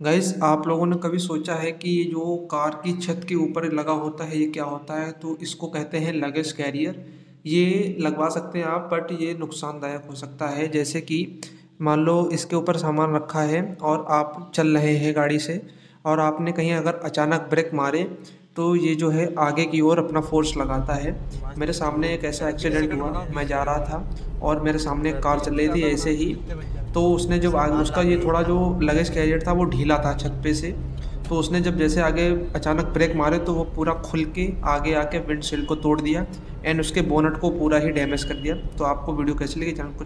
Guys आप लोगों ने कभी सोचा है कि ये जो कार की छत के ऊपर लगा होता है, ये क्या होता है? तो इसको कहते हैं लगेज कैरियर ये लगवा सकते हैं आप बट ये नुकसानदायक हो सकता है। जैसे कि मान लो इसके ऊपर सामान रखा है और आप चल रहे हैं गाड़ी से और आपने कहीं अगर अचानक ब्रेक मारे तो ये जो है आगे की ओर अपना फोर्स लगाता है। मेरे सामने एक ऐसा एक्सीडेंट हुआ, मैं जा रहा था और मेरे सामने कार चल रही थी ऐसे ही। तो उसने जब उसका ये थोड़ा जो लगेज कैरियर था वो ढीला था छत पे से। तो उसने जब जैसे आगे अचानक ब्रेक मारे तो वो पूरा खुल के आगे आके विंडशील्ड को तोड़ दिया। एंड उसके बोनट को पूरा ही डैमेज कर दिया। तो आपको वीडियो कैसे लगी? चैनल को